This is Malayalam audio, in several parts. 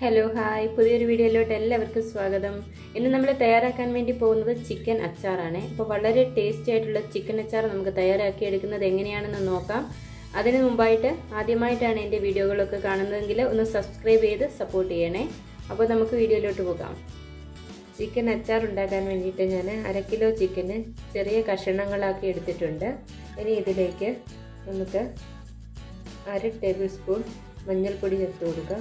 ഹലോ ഹായ് പുതിയൊരു വീഡിയോയിലോട്ട് എല്ലാവർക്കും സ്വാഗതം. ഇന്ന് നമ്മൾ തയ്യാറാക്കാൻ വേണ്ടി പോകുന്നത് ചിക്കൻ അച്ചാറാണ്. അപ്പോൾ വളരെ ടേസ്റ്റി ആയിട്ടുള്ള ചിക്കൻ അച്ചാർ നമുക്ക് തയ്യാറാക്കി എടുക്കുന്നത് എങ്ങനെയാണെന്ന് നോക്കാം. അതിന് മുമ്പായിട്ട് ആദ്യമായിട്ടാണ് എന്റെ വീഡിയോകളൊക്കെ കാണുന്നതെങ്കിൽ ഒന്ന് സബ്സ്ക്രൈബ് ചെയ്ത് സപ്പോർട്ട് ചെയ്യണേ. അപ്പോൾ നമുക്ക് വീഡിയോയിലോട്ട് പോകാം. ചിക്കൻ അച്ചാർ ഉണ്ടാക്കാൻ വേണ്ടിയിട്ട് ഞാൻ അര കിലോ ചിക്കന് ചെറിയ കഷണങ്ങളാക്കി എടുത്തിട്ടുണ്ട്. ഇനി ഇതിലേക്ക് നമുക്ക് അര ടേബിൾ സ്പൂൺ മഞ്ഞൾപ്പൊടി ചേർത്ത് കൊടുക്കുക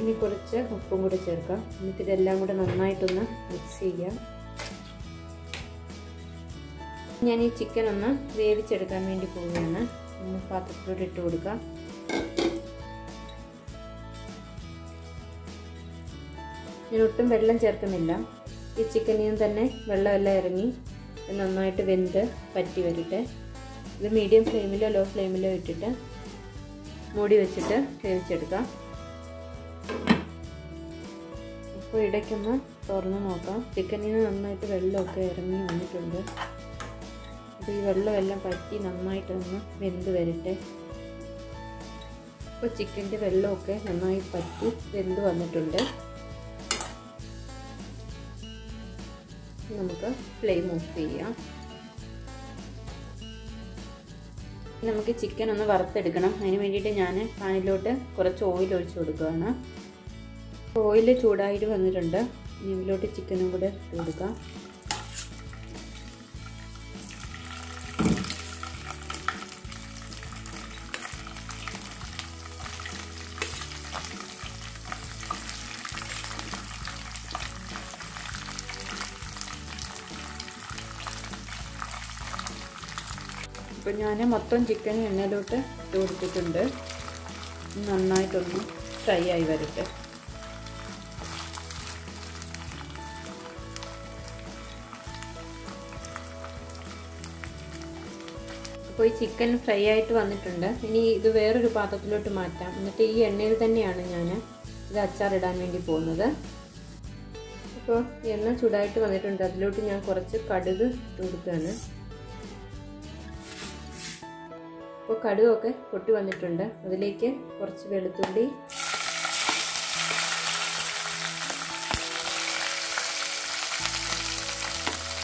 ഇനി കുറച്ച് ഉപ്പും കൂടി ചേർക്കാം. എന്നിട്ട് ഇതെല്ലാം കൂടെ നന്നായിട്ടൊന്ന് മിക്സ് ചെയ്യാം. ഞാൻ ഈ ചിക്കൻ ഒന്ന് വേവിച്ചെടുക്കാൻ വേണ്ടി പോവുകയാണ്. ഒന്ന് പാത്രത്തിലോട്ട് ഇട്ട് കൊടുക്കാം ഒട്ടും വെള്ളം ചേർക്കുന്നില്ല. ഈ ചിക്കനിൽ നിന്ന് തന്നെ വെള്ളമെല്ലാം ഇറങ്ങി നന്നായിട്ട് വെന്ത് പറ്റി വരട്ടെ. ഇത് മീഡിയം ഫ്ലെയിമിലോ ലോ ഫ്ലെയിമിലോ ഇട്ടിട്ട് മൂടി വെച്ചിട്ട് വേവിച്ചെടുക്കാം. അപ്പോൾ ഇടയ്ക്കൊന്ന് തുറന്ന് നോക്കാം. ചിക്കനിൽ നിന്ന് നന്നായിട്ട് വെള്ളമൊക്കെ ഇറങ്ങി വന്നിട്ടുണ്ട്. അപ്പോൾ ഈ വെള്ളമെല്ലാം പറ്റി നന്നായിട്ടൊന്ന് വെന്ത് വരട്ടെ. ഇപ്പോൾ ചിക്കന്റെ വെള്ളമൊക്കെ നന്നായി പറ്റി വെന്ത് വന്നിട്ടുണ്ട്. നമുക്ക് ഫ്ലെയിം ഓഫ് ചെയ്യാം. നമുക്ക് ചിക്കൻ ഒന്ന് വറുത്തെടുക്കണം. അതിന് വേണ്ടിയിട്ട് ഞാൻ പാനിലോട്ട് കുറച്ച് ഓയിൽ ഒഴിച്ചു കൊടുക്കുകയാണ്. ഓയിൽ ചൂടായിട്ട് വന്നിട്ടുണ്ട്. ഇനി ഇതിലോട്ട് ചിക്കനും കൂടെ കൊടുക്കാം ഇപ്പം ഞാൻ മൊത്തം ചിക്കൻ എണ്ണയിലോട്ട് ഇട്ട് കൊടുത്തിട്ടുണ്ട്. നന്നായിട്ടൊന്ന് ഫ്രൈ ആയി വരട്ടെ. അപ്പോൾ ഈ ചിക്കൻ ഫ്രൈ ആയിട്ട് വന്നിട്ടുണ്ട്. ഇനി ഇത് വേറൊരു പാത്രത്തിലോട്ട് മാറ്റാം. എന്നിട്ട് ഈ എണ്ണയിൽ തന്നെയാണ് ഞാൻ ഇത് അച്ചാറിടാൻ വേണ്ടി പോകുന്നത്. അപ്പോൾ എണ്ണ ചൂടായിട്ട് വന്നിട്ടുണ്ട്. അതിലോട്ട് ഞാൻ കുറച്ച് കടുക് ഇട്ട് കൊടുക്കുകയാണ്. അപ്പോൾ കടുകൊക്കെ പൊട്ടി വന്നിട്ടുണ്ട്. അതിലേക്ക് കുറച്ച് വെളുത്തുള്ളി.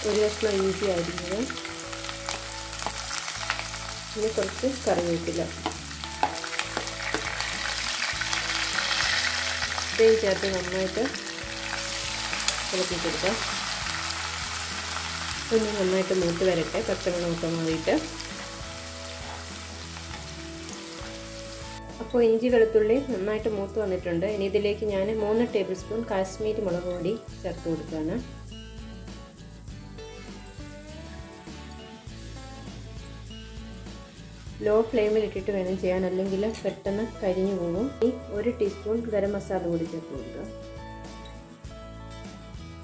ഒരു കഷ്ണം ഇഞ്ചി അരിഞ്ഞത്. പിന്നെ കുറച്ച് കറിവേപ്പില. ഇത്രയും ചേർത്ത് നന്നായിട്ട് ഇളക്കിക്കൊടുക്കാം ഒന്ന് നന്നായിട്ട് മൂത്ത് വരട്ടെ. പച്ചമുളകൊക്കെ മാറിയിട്ട്. അപ്പോൾ ഇഞ്ചി വെളുത്തുള്ളി നന്നായിട്ട് മൂത്ത് വന്നിട്ടുണ്ട്. ഇനി ഇതിലേക്ക് ഞാൻ മൂന്ന് ടേബിൾ സ്പൂൺ കാശ്മീരി മുളക് പൊടി ചേർത്ത് കൊടുക്കുകയാണ്. ലോ ഫ്ലെയിമിൽ ഇട്ടിട്ട് വേണം ചെയ്യാൻ. അല്ലെങ്കിൽ പെട്ടെന്ന് കരിഞ്ഞു പോകും. ഈ ഒരു ടീസ്പൂൺ ഗരം മസാല കൂടി ചേർത്ത് കൊടുക്കുക.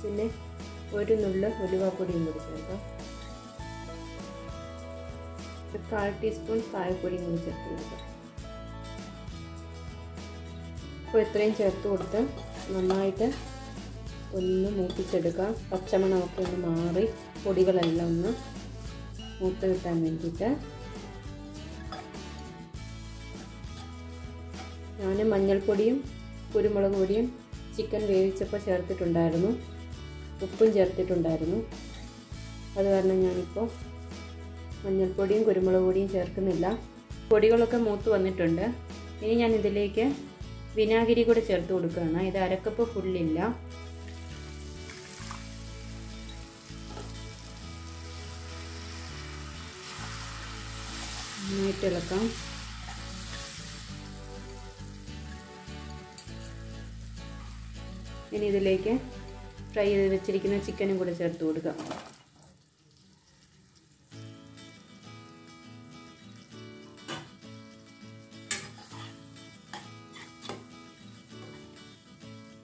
പിന്നെ ഒരു നുള്ള് ഉലുവാപ്പൊടിയും കൂടി ചേർക്കാം. കാൽ ടീസ്പൂൺ കായപ്പൊടിയും കൂടി ചേർത്ത് കൊടുക്കുക അപ്പോൾ ഇത്രയും ചേർത്ത് കൊടുത്ത് നന്നായിട്ട് ഒന്ന് മൂപ്പിച്ചെടുക്കുക പച്ചമണമൊക്കെ ഒന്ന് മാറി പൊടികളെല്ലാം ഒന്ന് മൂത്ത് കിട്ടാൻ വേണ്ടിയിട്ട്. ഞാൻ മഞ്ഞൾപ്പൊടിയും കുരുമുളക് പൊടിയും ചിക്കൻ വേവിച്ചപ്പോൾ ചേർത്തിട്ടുണ്ടായിരുന്നു. ഉപ്പും ചേർത്തിട്ടുണ്ടായിരുന്നു. അത് കാരണം ഞാനിപ്പോൾ മഞ്ഞൾപ്പൊടിയും കുരുമുളക് പൊടിയും ചേർക്കുന്നില്ല. പൊടികളൊക്കെ മൂത്ത് വന്നിട്ടുണ്ട്. ഇനി ഞാൻ ഇതിലേക്ക് വിനാഗിരി കൂടെ ചേർത്ത് കൊടുക്കുകയാണ്. ഇത് അരക്കപ്പ് ഫുള്ളില്ല. നന്നായിട്ട് ഇളക്കാം. ഇനി ഇതിലേക്ക് ഫ്രൈ ചെയ്ത് വെച്ചിരിക്കുന്ന ചിക്കനും കൂടെ ചേർത്ത് കൊടുക്കുക.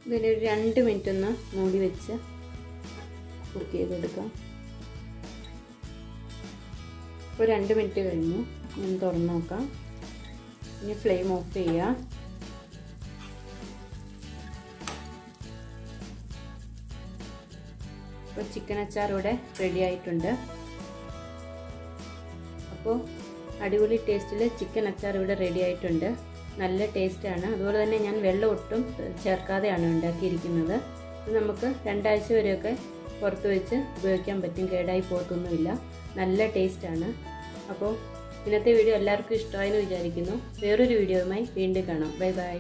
ഇതിനൊരു രണ്ട് മിനിറ്റ് ഒന്ന് മൂടി വെച്ച് കുക്ക് ചെയ്തെടുക്കാം. ഇപ്പോൾ രണ്ട് മിനിറ്റ് കഴിഞ്ഞു. ഒന്ന് തുറന്നു നോക്കാം. ഇനി ഫ്ലെയിം ഓഫ് ചെയ്യാം ഇപ്പോൾ ചിക്കൻ അച്ചാർ ഇവിടെ റെഡി ആയിട്ടുണ്ട്. അപ്പോൾ അടിപൊളി ടേസ്റ്റിൽ ചിക്കൻ അച്ചാർ ഇവിടെ റെഡി ആയിട്ടുണ്ട്. നല്ല ടേസ്റ്റാണ് അതുപോലെ തന്നെ ഞാൻ വെള്ളം ഒട്ടും ചേർക്കാതെയാണ് ഉണ്ടാക്കിയിരിക്കുന്നത്. ഇത് നമുക്ക് രണ്ടാഴ്ച വരെയൊക്കെ പുറത്ത് വെച്ച് ഉപയോഗിക്കാൻ പറ്റും. കേടായി പോകത്തൊന്നുമില്ല. നല്ല ടേസ്റ്റാണ് അപ്പോൾ ഇന്നത്തെ വീഡിയോ എല്ലാവർക്കും ഇഷ്ടമായെന്ന് വിചാരിക്കുന്നു. വേറൊരു വീഡിയോയുമായി വീണ്ടും കാണാം. Bye bye